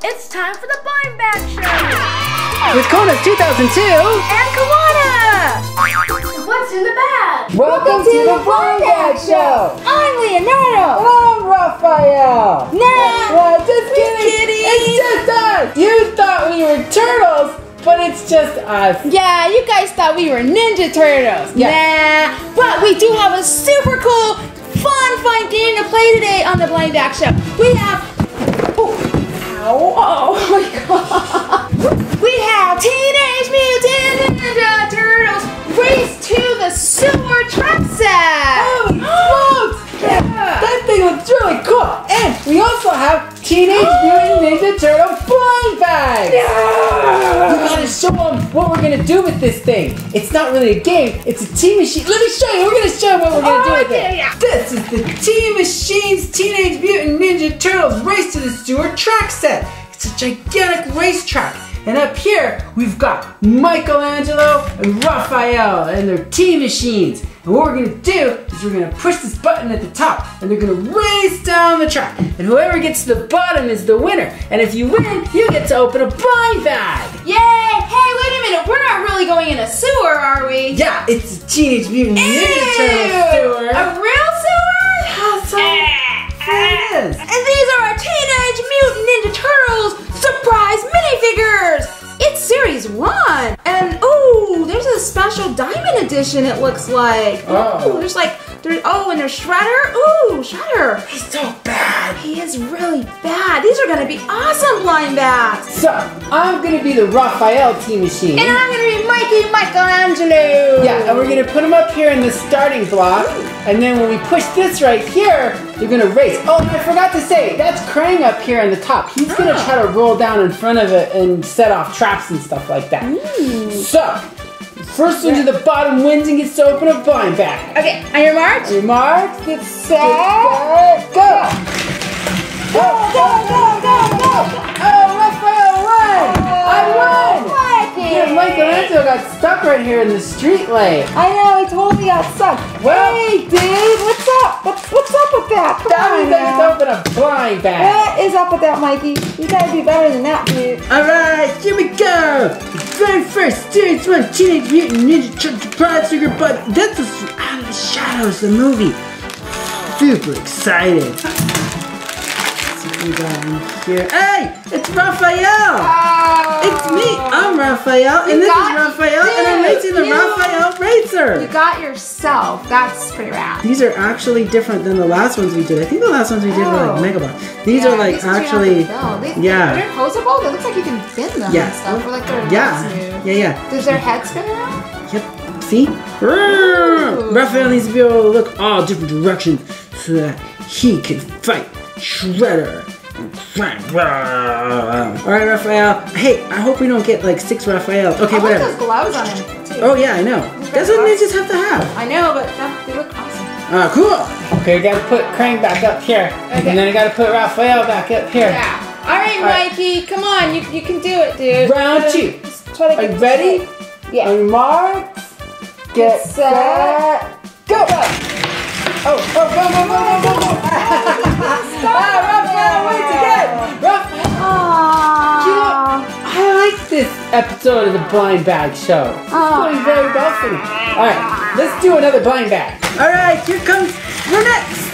It's time for the Blind Bag Show! With Konas 2002 and Kawana! What's in the bag? Welcome, to, the Blind Bag Show! I'm Leonardo! And I'm Raphael! Nah! Well, just kidding! kidding. It's just us! You thought we were turtles, but it's just us. Yeah, you guys thought we were Ninja Turtles. Yeah. Nah, but we do have a super cool, fun, fun game to play today on the Blind Bag Show. We have. Oh. Oh my god. We have Teenage Mutant Ninja Turtles Race to the Sewer Track Set. Holy smokes! Yeah. Looks really cool! And we also have Teenage Mutant Ninja Turtle Blind Bag! We gotta show them what we're gonna do with this thing. It's not really a game, it's a T Machine. Let me show you, we're gonna show you what we're gonna do oh, with Okay, it. yeah. This is the T Machines Teenage Mutant Ninja Turtles Race to the Sewer track set. It's a gigantic racetrack. And up here, we've got Michelangelo and Raphael and their T Machines. And what we're gonna do is we're gonna push this button at the top and they're gonna race down the track. And whoever gets to the bottom is the winner. And if you win, you get to open a blind bag. Yay! Hey, wait a minute. We're not really going in a sewer, are we? Yeah, it's a Teenage Mutant Ninja Turtle sewer. A real sewer? Yeah, so it is. And these are our Teenage Mutant Ninja Turtles surprise minifigures! One! And ooh, there's a special diamond edition it looks like. Oh. Ooh, there's like, there, oh, and there's Shredder. Ooh, Shredder. He's so bad. He is really bad. These are gonna be awesome blind bags. So, I'm gonna be the Raphael T Machine. And I'm gonna be Mikey Michelangelo. Yeah, and we're gonna put them up here in the starting block, and then when we push this right here, they're gonna race. Oh, and I forgot to say, that's Krang up here on the top. He's gonna Oh. try to roll down in front of it and set off traps and stuff like that. Hmm. So, first one to the bottom wins and gets to open a blind bag. Okay, on your march. Your mark, get set, go! Go, go, go, go, go! Oh, oh Raphael won! Oh, I won! Yeah, Michelangelo got stuck right here in the street light. I know, I totally got stuck. Well- hey, dude, what's up? What's, what's up with that? Come That means I now. to open a blind bag. What is up with that, Mikey? You gotta do better than that, dude. Alright, here we go! The very first Series 1 Teenage Mutant Ninja Turtle Surprise Figure, but this is Out of the Shadows, the movie. Super excited. Let's we got here. Hey! It's Raphael! It's me! I'm Raphael, and You this is Raphael, and I'm racing the you- Raphael Racer! You got yourself. That's pretty rad. These are actually different than the last ones we did. I think the last ones we did were Oh. like Mega Box. These Yeah, are like actually. They, yeah. They're posable. It looks like you can bend them Yeah. and stuff. Or like their Yeah, yeah, yeah. Does their head spin around? Yep. See? Raphael needs to be able to look all different directions so that he can fight Shredder. Alright, Raphael. Hey, I hope we don't get like six Raphael. Okay, I whatever. those gloves on him too. Oh, yeah, I know. That's what ninjas have to have. I know, but that, they look awesome. Ah, cool. Okay, I gotta put Krang back up here. Okay. And then I gotta put Raphael back up here. Yeah. All right, All right. Mikey. Come on. You, you can do it, dude. Round Just two. Try to Are you ready? right. Yeah. On your marks, get Set. set, go! Oh, oh, go, go, go, go, go, episode of the Blind Bag Show. It's Oh. going very well for me. Alright, let's do another blind bag. Alright, here comes the next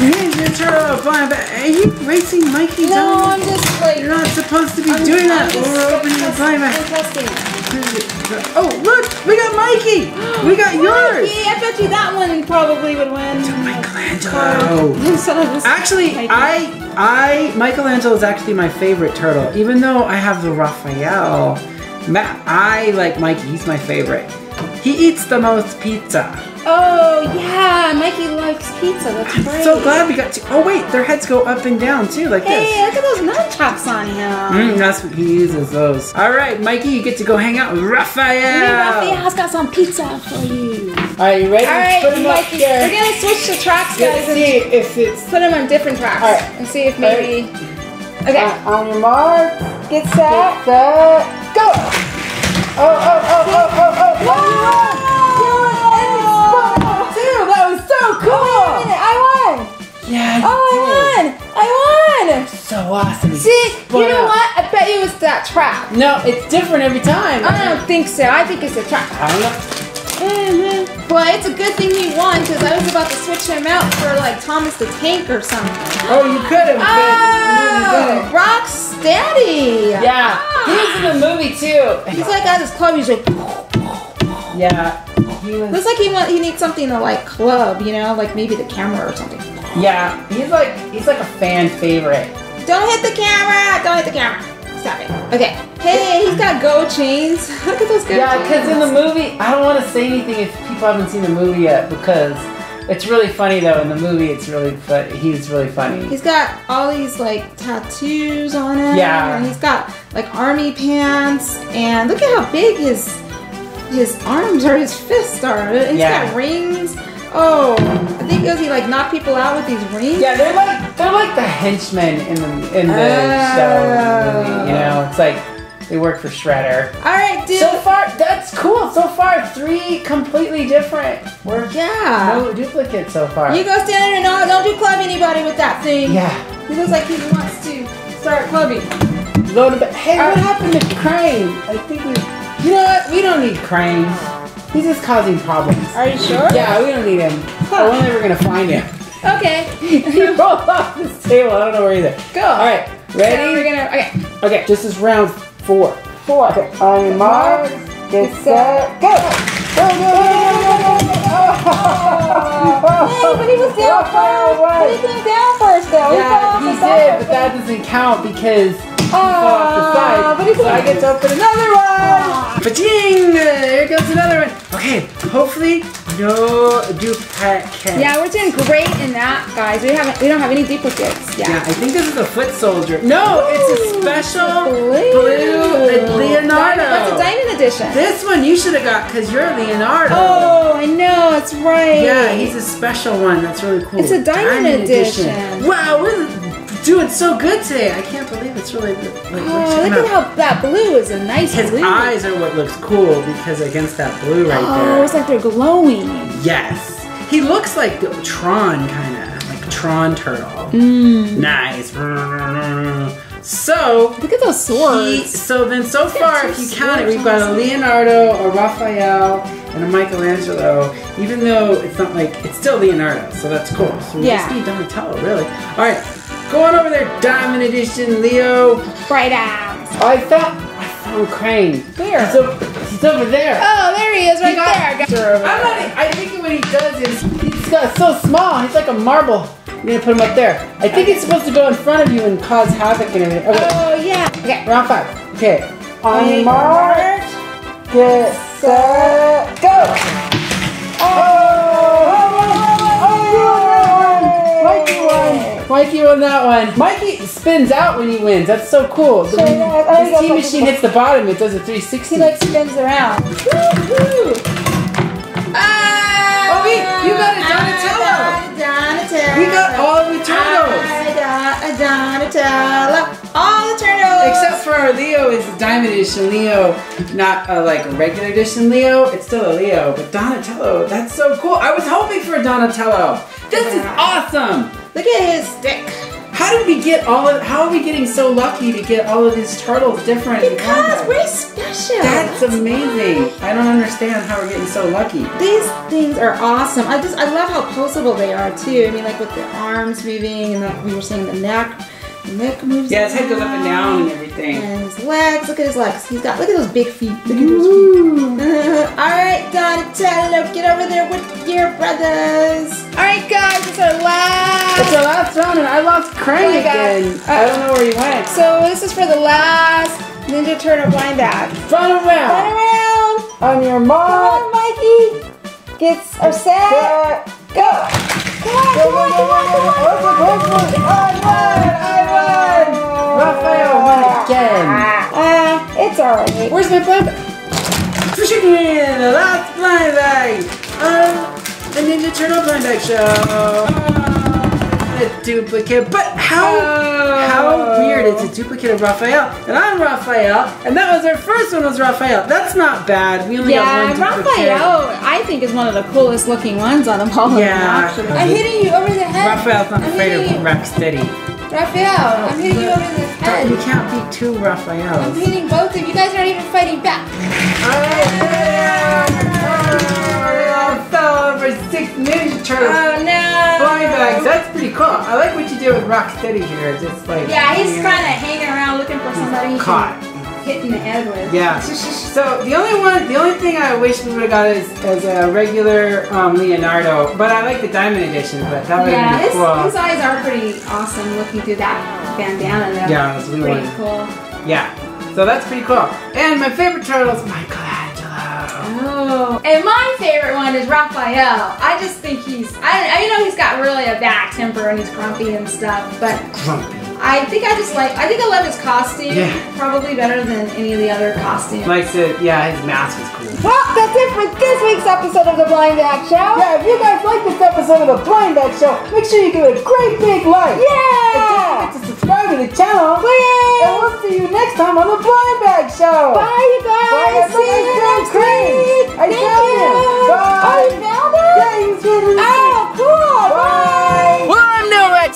Ninja Turtle blind bag. Are you racing Mikey No, down? I'm just like. You're not supposed to be I'm- doing I'm that just when we're opening the blind bag. Oh, look! We got Mikey! We got yours! Mikey, I bet you that one probably would win. To Michelangelo. Oh. Son Actually, I, I, Michelangelo is actually my favorite turtle. Even though I have the Raphael, Ma- I like Mikey. He's my favorite. He eats the most pizza. Oh yeah, Mikey likes pizza. That's I'm great. so glad we got to. Oh wait, their heads go up and down too, like Hey, this. Hey, look at those nunchucks on him. Mm, that's what he uses those. All right, Mikey, you get to go hang out with Raphael. Hey, Raphael's got some pizza for you. All right, you ready? All right, Put him up Mikey, here. we're gonna switch the tracks, guys, see if it's put them on different tracks, All right. and see if maybe. Okay, uh, on your mark. get set. Get set, go! Oh, oh, oh, oh, oh, oh! Whoa! You won! And you too! That was so cool! Oh, I won! Yeah, Oh, I won! I won! So awesome. See, you know what? I bet you it's that trap. No, it's different every time. I don't think so. I think it's a trap. I don't know. Mm-hmm. It's a good thing he won because I was about to switch him out for like Thomas the Tank or something. Oh, you could have. Oh, Rocksteady. Yeah, he was in the movie too. He's like at his club. He's like, Yeah, he was. looks like he want, he needs something to like club, you know, like maybe the camera or something. Yeah, he's like he's like a fan favorite. Don't hit the camera! Don't hit the camera! Stop it. Okay. Hey, he's got go chains. Look at those go Yeah, chains. because in the movie, I don't want to say anything if people haven't seen the movie yet because it's really funny though. In the movie, it's really fun. He's really funny. He's got all these like tattoos on him. Yeah. And he's got like army pants. And look at how big his his arms or his fists are. He's Yeah. got rings. Oh, I think he like knock people out with these rings? Yeah, they're like they're like the henchmen in the in the ah. Oh. show. movie, you know, it's like they work for Shredder. All right, dude. So far, that's cool. So far, three completely different. We're yeah. no duplicates so far. You go stand there and no, don't do club anybody with that thing. yeah. He looks like he wants to start clubbing. Go to bed. Hey, what happened to Krang? I think we. You know what? We don't need Krang. He's just causing problems. Are you sure? Yeah, we don't need him. Huh. We're never gonna find him. Okay. he rolled off this table. I don't know where either. Go. All right, So we're gonna. Okay. Okay, this is round four. Four. Okay, on your mark, get set, go. Go, go, go, go, go, go. Hey, but he was down first. But he came down first, though. Yeah, he did, but that doesn't count because he fell off the side. but so I get to open another one. Ba-ching! Here goes another one. Okay, hopefully no duplicate. Yeah, we're doing great in that, guys. We haven't. We don't have any duplicates. Yeah, Yeah. I think this is a foot soldier. No, it's a special blue. blue Leonardo. That's a diamond edition. This one you should have got because you're Leonardo. Oh, I know. That's right. Yeah, he's a special one. That's really cool. It's a diamond edition. Wow, we're doing so good today. I can't believe it's really like Oh, look at how that blue is a nice His blue. eyes are what looks cool because against that blue right Oh, there. Oh, it's like they're glowing. Yes. He looks like the Tron kind of, like Tron turtle. Mm. Nice. So, Look at those he, swords. so then so got far, if you count it, we've got a Leonardo, a Raphael, and a Michelangelo. Even though it's not like it's still Leonardo, so that's cool. So we Yeah. just need Donatello, really. All right, go on over there, Diamond Edition, Leo. Bright eyes. Oh, I found, I found Krang. Where? He's over, he's over there. Oh, there he is, right got- there. I got- I'm not, I think what he does is he's got so small. He's like a marble. I'm gonna put him up there. I think it's supposed to go in front of you and cause havoc and everything. Okay, Oh yeah. Okay. round five. Okay. On your Wait, mark, get set, go. Mikey won that one. Mikey spins out when he wins. That's so cool. The, Sure does. Oh, his goes team like machine hits the bottom. It does a 360. He like spins around. Woo-hoo. Ah, Oh, wait, you got a Donatello. I Donatello. We got all the turtles. I got a Donatello. All the turtles. Except for our Leo is a Diamond Edition Leo, not a like regular edition Leo. It's still a Leo, but Donatello, that's so cool. I was hoping for a Donatello. This is awesome. Look at his stick. How did we get all of? How are we getting so lucky to get all of these turtles different? Because we're special. That's amazing. I don't understand how we're getting so lucky. These things are awesome. I just I love how posable they are too. I mean, like with the arms moving, and like we were saying, the neck, the neck moves. Yeah, his head goes up and down and everything. And his legs. Look at his legs. He's got look at those big feet. Look at those feet. All right, Donatello, get over there with your brothers. All right, guys, it's our last. It's our last round, and I lost Krang Oh my God. again. I uh, don't know where he went. So this is for the last Ninja Turtle blind bag. Run around. Run around around. on your Come mark. on, Mikey. Get or set. Go. On, come. I won! Raphael won again. Ah, it's alright. Where's my blind bag? Fishing in the last blind bag of the Ninja Turtle blind bag show. A duplicate, but how how weird! It's a duplicate of Raphael, and I'm Raphael, and that was our first one was Raphael. That's not bad. We only Yeah, got one duplicate. Raphael, think is one of the coolest looking ones on the ball. Yeah. actually. I'm hitting you over the head. Raphael's not I'm afraid of you. Rocksteady. Raphael, I'm hitting you over the head. You can't beat two I'm hitting both of you. You guys aren't even fighting back. I fell over six Ninja Turtles. Oh no! Blind bags, that's pretty cool. I like what you did with Rocksteady here. Just like Yeah, he's kind of hanging around looking for somebody caught. Hit in the head with. Yeah. So the only one, the only thing I wish we would have got is, is a regular um, Leonardo, but I like the Diamond Edition. But that would Yeah, have his, cool. his eyes are pretty awesome looking through that bandana though. Yeah, it's really pretty cool. Yeah. So that's pretty cool. And my favorite turtle is Michelangelo. Oh, and my favorite one is Raphael. I just think he's, I, I know he's got really a bad temper and he's grumpy and stuff, but Grumpy. I think I just like, I think I love his costume Yeah. probably better than any of the other costumes. Like said, yeah, his mask is cool. well, that's it for this week's episode of the Blind Bag Show. Yeah, if you guys like this episode of the Blind Bag Show, make sure you give it a great big like. Yeah! And don't forget to subscribe to the channel. Please! And we'll see you next time on the Blind Bag Show. Bye, you guys. Bye, See you next week. I Thank found you. him. Bye. Oh, you found him? Yeah, he's here. Oh,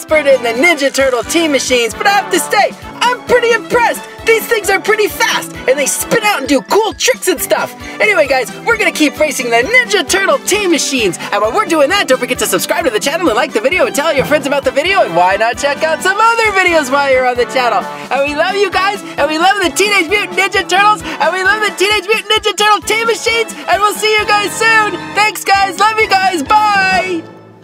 expert in the Ninja Turtle T Machines, but I have to say, I'm pretty impressed. These things are pretty fast, and they spin out and do cool tricks and stuff. Anyway, guys, we're gonna keep racing the Ninja Turtle T Machines, and while we're doing that, don't forget to subscribe to the channel and like the video and tell your friends about the video, and why not check out some other videos while you're on the channel. And we love you guys, and we love the Teenage Mutant Ninja Turtles, and we love the Teenage Mutant Ninja Turtle team machines, and we'll see you guys soon. Thanks, guys. Love you guys. Bye.